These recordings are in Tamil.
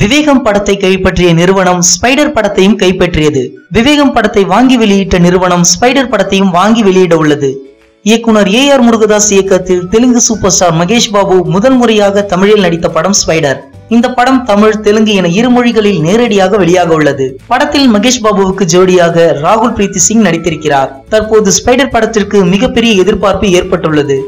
விவேகம் படத்தை கைப்பற்றிய நிறுவனம் ஸ்பைடர் படத்தையும் கைப்பற்றியது. விவேகம் படத்தை வாங்கி வெளியிட்ட நிறுவனம் ஸ்பைடர் படத்தையும் வாங்கி வெளியிட உள்ளது. இயக்குனர் ஏ ஆர் முருகதாஸ் இயக்கத்தில் தெலுங்கு சூப்பர் ஸ்டார் மகேஷ் பாபு முதன் முறையாக தமிழில் நடித்த படம் ஸ்பைடர். இந்த படம் தமிழ் தெலுங்கு என இரு மொழிகளில் நேரடியாக வெளியாக உள்ளது. படத்தில் மகேஷ் பாபுவுக்கு ஜோடியாக ராகுல் பிரீத்தி சிங் நடித்திருக்கிறார். தற்போது ஸ்பைடர் படத்திற்கு மிகப்பெரிய எதிர்பார்ப்பு ஏற்பட்டுள்ளது.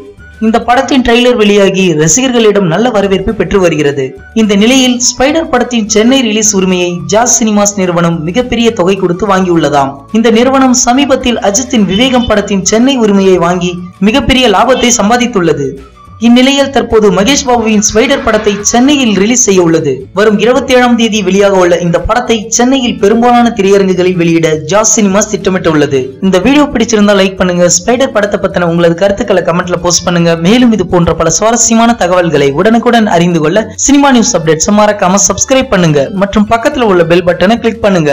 இந்த படத்தின் ட்ரெய்லர் வெளியாகி ரசிகர்களிடம் நல்ல வரவேற்பு பெற்று வருகிறது. இந்த நிலையில் ஸ்பைடர் படத்தின் சென்னை ரிலீஸ் உரிமையை ஜாஸ் சினிமாஸ் நிறுவனம் மிகப்பெரிய தொகை கொடுத்து வாங்கியுள்ளதாம். இந்த நிறுவனம் சமீபத்தில் அஜித்தின் விவேகம் படத்தின் சென்னை உரிமையை வாங்கி மிகப்பெரிய லாபத்தை சம்பாதித்துள்ளது. இந்நிலையில் தற்போது மகேஷ் பாபுவின் ஸ்பைடர் படத்தை சென்னையில் ரிலீஸ் செய்ய உள்ளது. வரும் இருபத்தி ஏழாம் தேதி வெளியாக உள்ள இந்த படத்தை சென்னையில் பெரும்பாலான திரையரங்குகளில் வெளியிட ஜாஸ் சினிமாஸ் திட்டமிட்டுள்ளது. இந்த வீடியோ பிடிச்சிருந்தா லைக் பண்ணுங்க ஸ்பைடர் படத்தை பத்தின உங்களது கருத்துக்களை கமெண்ட்ல போஸ்ட் பண்ணுங்க. மேலும் இது போன்ற பல சுவாரஸ்யமான தகவல்களை உடனுக்குடன் அறிந்து கொள்ள சினிமா நியூஸ் அப்டேட்ஸ் மறக்காம சப்ஸ்கிரைப் பண்ணுங்க. மற்றும் பக்கத்தில் உள்ள பெல் பட்டனை கிளிக் பண்ணுங்க.